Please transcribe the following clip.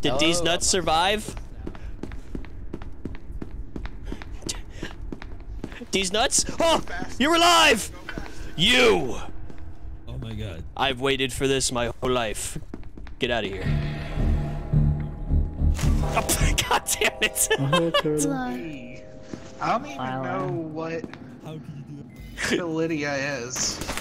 Did these nuts survive? These nuts? Oh, you're alive! You! Oh my god. I've waited for this my whole life. Get out of here. Oh, God damn it! I don't even know what Lydia is.